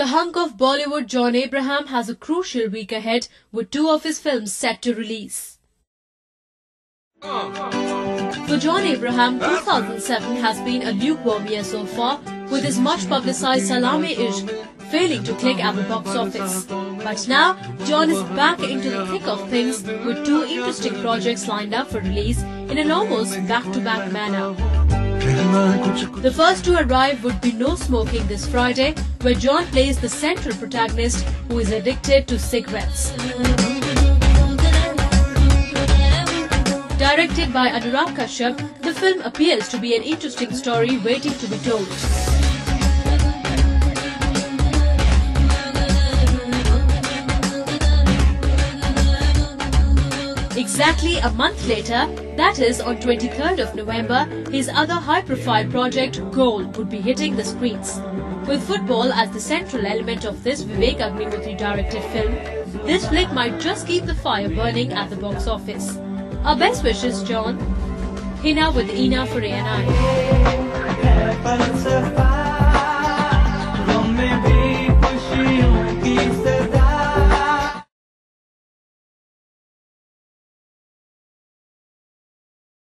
The hunk of Bollywood John Abraham has a crucial week ahead with two of his films set to release. For John Abraham, 2007 has been a lukewarm year so far, with his much publicized Salaam-e-Ishq failing to click at the box office. But now, John is back into the thick of things with two interesting projects lined up for release in an almost back-to-back manner. The first to arrive would be No Smoking this Friday, where John plays the central protagonist who is addicted to cigarettes. Directed by Anurag Kashyap, the film appears to be an interesting story waiting to be told. Exactly a month later, that is on 23rd of November, his other high-profile project, Goal, would be hitting the screens. With football as the central element of this Vivek Agnihotri directed film, this flick might just keep the fire burning at the box office. Our best wishes, John. Hina with Ina for ANI.